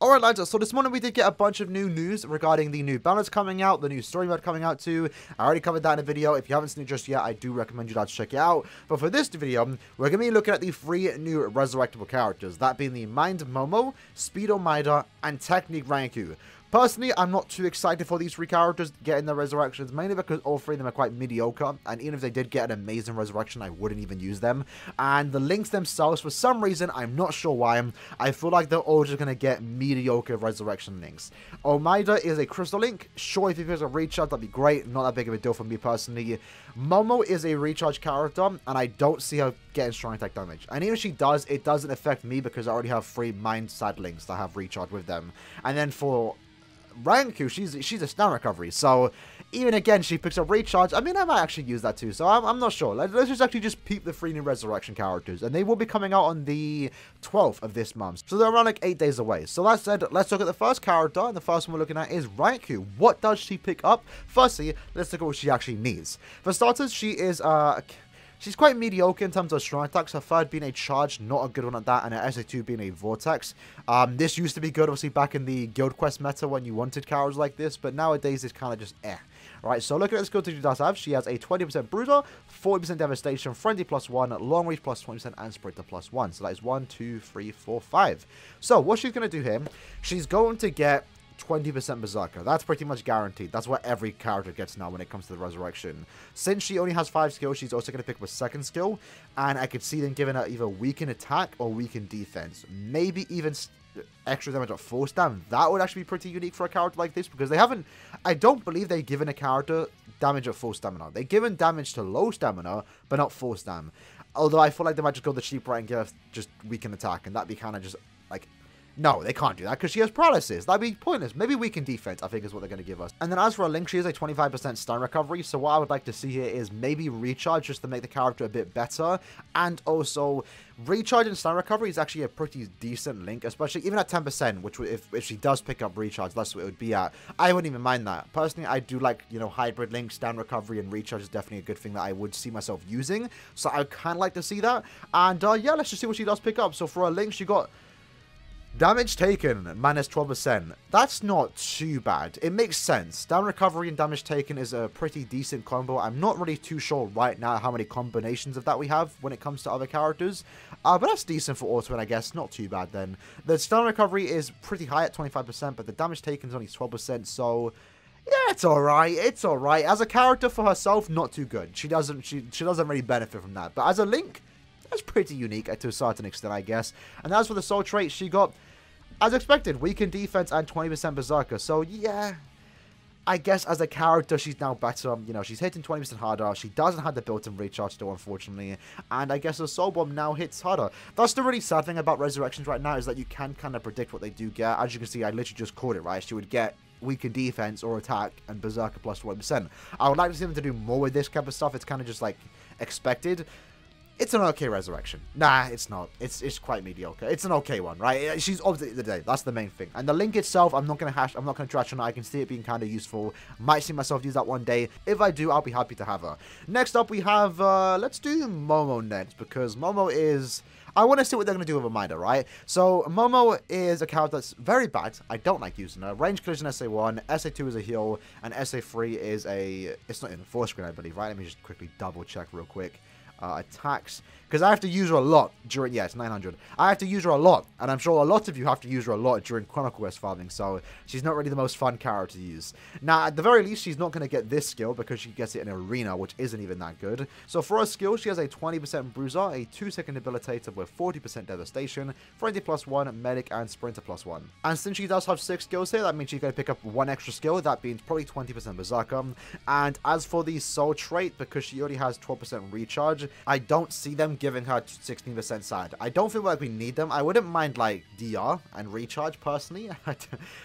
Alright lads, so this morning we did get a bunch of new news regarding the new banners coming out, the new story mode coming out too. I already covered that in a video. If you haven't seen it just yet, I do recommend you guys check it out. But for this video, we're going to be looking at the three new resurrectable characters, that being the Mind Momo, Speed Omaeda, and Technique Rangiku. Personally, I'm not too excited for these three characters getting their resurrections, mainly because all three of them are quite mediocre, and even if they did get an amazing resurrection, I wouldn't even use them. And the links themselves, for some reason, I'm not sure why, I feel like they're all just going to get mediocre resurrection links. Omaeda is a crystal link. Sure, if he gives a recharge, that'd be great. Not that big of a deal for me personally. Momo is a recharge character, and I don't see her getting strong attack damage. And even if she does, it doesn't affect me because I already have three mind sad links that have recharge with them. And then for Rangiku, she's she's a stun recovery. So even again, she picks up recharge. I mean, I might actually use that too. So I'm, I'm not sure. Let, us just actually just peep the three new resurrection characters, and they will be coming out on the 12th of this month. So they're around like eight days away. So that said, let's look at the first character, and the first one we're looking at is Rangiku. What does she pick up? Firstly, let's look at what she actually needs. For starters, she is uh She's quite mediocre in terms of strong attacks. Her third being a charge, not a good one at that, and her SA2 being a vortex. Um, this used to be good, obviously, back in the Guild Quest meta when you wanted characters like this, but nowadays it's kind of just eh. Alright, so look at the skill she does have. She has a 20% Bruiser, 40% Devastation, Frenzy plus 1, Long Reach plus 20%, and Sprinter plus 1. So that is 1, 2, 3, 4, 5. So what she's going to do here, she's going to get 20% Berserker. That's pretty much guaranteed. That's what every character gets now when it comes to the Resurrection. Since she only has 5 skills, she's also going to pick up a second skill. And I could see them giving her either weaken attack or weaken defense. Maybe even extra damage at full stam. That would actually be pretty unique for a character like this because they haven't... I don't believe they've given a character damage at full stamina. They've given damage to low stamina, but not full stam. Although I feel like they might just go the cheap route and give just weaken attack, and that'd be kind of just like no, they can't do that because she has paralysis. That'd be pointless. Maybe weaken defense, I think is what they're going to give us. And then as for a Link, she has a 25% stun recovery. So what I would like to see here is maybe recharge just to make the character a bit better. And also, recharge and stun recovery is actually a pretty decent Link, especially even at 10%, which if, if she does pick up recharge, that's what it would be at. I wouldn't even mind that. Personally, I do like, you know, hybrid Link, stun recovery, and recharge is definitely a good thing that I would see myself using. So I kind of like to see that. And uh, yeah, let's just see what she does pick up. So for a Link, she got Damage taken, minus 12%. That's not too bad. It makes sense. Down recovery and damage taken is a pretty decent combo. I'm not really too sure right now how many combinations of that we have when it comes to other characters. Uh, but that's decent for Auto, I guess. Not too bad then. The stun recovery is pretty high at 25%, but the damage taken is only 12%, so... Yeah, it's alright. It's alright. As a character for herself, not too good. She doesn't she, she doesn't really benefit from that. But as a Link, that's pretty unique to a certain extent, I guess. And as for the soul trait, she got as expected, weakened defense and 20% Berserker. So, yeah, I guess as a character, she's now better. You know, she's hitting 20% harder. She doesn't have the built-in recharge still, unfortunately. And I guess the Soul Bomb now hits harder. That's the really sad thing about Resurrections right now, is that you can kind of predict what they do get. As you can see, I literally just called it, right? She would get weakened defense or attack and Berserker plus 20%. I would like to see them to do more with this type of stuff. It's kind of just like expected. It's an okay resurrection. Nah, it's not. It's it's quite mediocre. It's an okay one, right? She's obviously the day. That's the main thing. And the link itself, I'm not gonna hash. I'm not gonna trash on it. I can see it being kind of useful. Might see myself use that one day. If I do, I'll be happy to have her. Next up, we have. uh Let's do Momo next because Momo is. I want to see what they're going to do with Omaeda, right? So, Momo is a character that's very bad. I don't like using her. Range collision SA1, SA2 is a heal, and SA3 is a... It's not in the force screen, I believe, right? Let me just quickly double check real quick uh, attacks. Because I have to use her a lot during, yeah, it's 900. I have to use her a lot, and I'm sure a lot of you have to use her a lot during Chronicle Quest farming, so she's not really the most fun character to use. Now, at the very least, she's not going to get this skill because she gets it in Arena, which isn't even that good. So for her skill, she has a 20% Bruiser, a 2 second Debilitator with 40% Devastation, Frenzy plus 1, Medic, and Sprinter plus 1. And since she does have 6 skills here, that means she's going to pick up one extra skill, that being probably 20% Berserker. And as for the Soul trait, because she already has 12% Recharge, I don't see them giving her 16% side. I don't feel like we need them. I wouldn't mind like DR and recharge personally.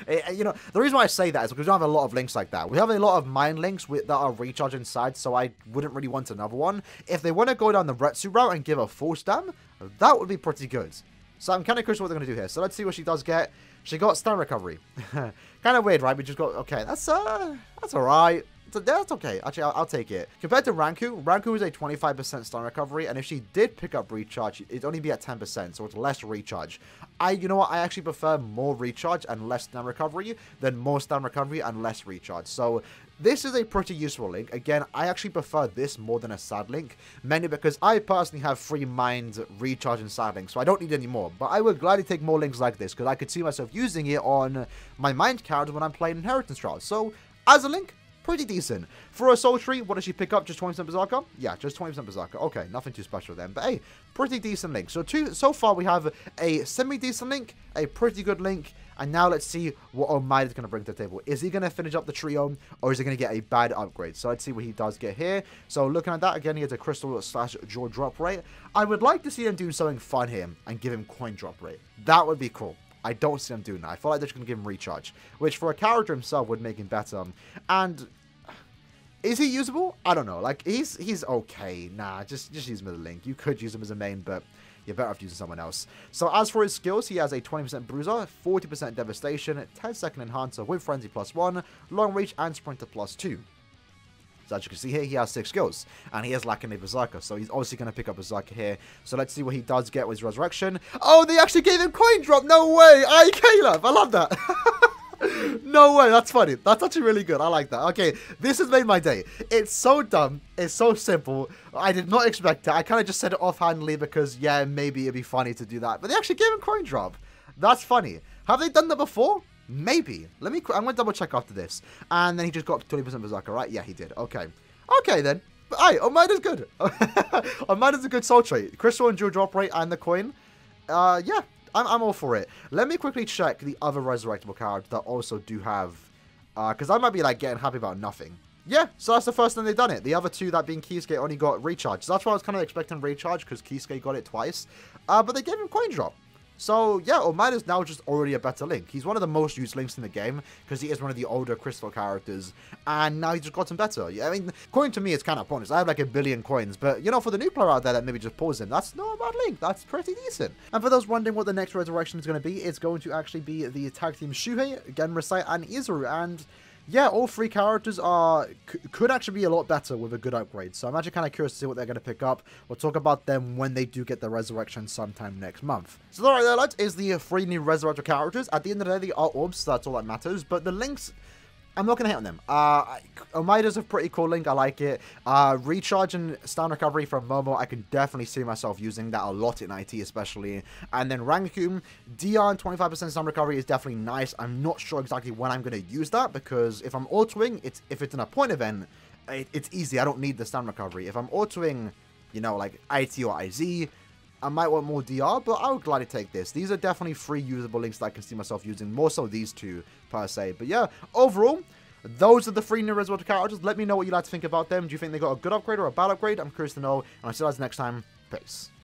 Eh, you know, the reason why I say that is because we don't have a lot of links like that. We have a lot of mind links with, that are recharge inside, so I wouldn't really want another one. If they want to go down the Retsu route and give a full stam, that would be pretty good. So I'm kind of curious what they're going to do here. So let's see what she does get. She got stun recovery. kind of weird, right? We just got, okay, that's, uh, that's alright that's okay. Actually, I'll, I'll, take it. Compared to Rangiku, Rangiku is a 25% stun recovery, and if she did pick up recharge, it'd only be at 10%, so it's less recharge. I, you know what, I actually prefer more recharge and less stun recovery than more stun recovery and less recharge. So this is a pretty useful link. Again, I actually prefer this more than a sad link, mainly because I personally have free mind recharge and sad link, so I don't need any more. But I would gladly take more links like this, because I could see myself using it on my mind character when I'm playing Inheritance Trials. So, as a link, pretty decent. For a soul tree, what does she pick up? Just 20% Berserker? Yeah, just 20% Berserker. Okay, nothing too special then. But hey, pretty decent link. So two, so far we have a semi-decent link, a pretty good link, and now let's see what Omaeda is going to bring to the table. Is he going to finish up the trio, or is he going to get a bad upgrade? So let's see what he does get here. So looking at that, again, he has a crystal slash jaw drop rate. I would like to see him do something fun here and give him coin drop rate. That would be cool. I don't see them doing that. I feel like they're just going to give him recharge, which for a character himself would make him better. And is he usable? I don't know. Like he's he's okay. Nah, just just use him as a link. You could use him as a main, but you're better off using someone else. So as for his skills, he has a 20% bruiser, 40% devastation, 10 second enhancer with frenzy plus one, long reach and sprinter plus two. So as you can see here, he has six skills, and he is lacking a Berserker, so he's obviously going to pick up Berserker here. So let's see what he does get with Resurrection. Oh, they actually gave him Coin Drop! No way! I Caleb! I love that! no way, that's funny. That's actually really good. I like that. Okay, this has made my day. It's so dumb. It's so simple. I did not expect it. I kind of just said it offhandedly because, yeah, maybe it'd be funny to do that. But they actually gave him Coin Drop. That's funny. Have they done that before? Maybe. Let me. I'm gonna double check after this. And then he just got 20% Berserker, right? Yeah, he did. Okay. Okay then. But hey, is good. is a good soul trait. Crystal and Jewel drop rate and the coin. Uh, yeah, I'm, I'm all for it. Let me quickly check the other resurrectable cards that also do have, because uh, I might be like getting happy about nothing. Yeah, so that's the first time they've done it. The other two, that being Kisuke, only got recharge. So that's why I was kind of expecting recharge, because Kisuke got it twice. Uh, but they gave him coin drop. So, yeah, Omaeda is now just already a better Link. He's one of the most used Links in the game because he is one of the older Crystal characters, and now he's just gotten better. I mean, coin to me is kind of pointless. I have like a billion coins, but, you know, for the new player out there that maybe just pulls him, that's not a bad Link. That's pretty decent. And for those wondering what the next resurrection is going to be, it's going to actually be the tag team Shuhei, Genryusai, and Izuru, and yeah, all three characters are could actually be a lot better with a good upgrade. So I'm actually kind of curious to see what they're going to pick up. We'll talk about them when they do get the resurrection sometime next month. So alright there, lads, is the three new resurrection characters. At the end of the day, they are orbs, so that's all that matters. But the links I'm not going to hit on them. Uh, Omaeda's a pretty cool link. I like it. Uh, recharge and stun recovery from Momo, I can definitely see myself using that a lot in IT especially. And then Rangiku, DR and 25% stun recovery is definitely nice. I'm not sure exactly when I'm going to use that because if I'm autoing, it's if it's in a point event, it, it's easy. I don't need the stun recovery. If I'm autoing, you know, like IT or IZ, I might want more DR, but I would gladly take this. These are definitely free usable links that I can see myself using, more so these two, per se. But yeah, overall, those are the three new Resurrected characters. Let me know what you like to think about them. Do you think they got a good upgrade or a bad upgrade? I'm curious to know, and I'll see you guys next time. Peace.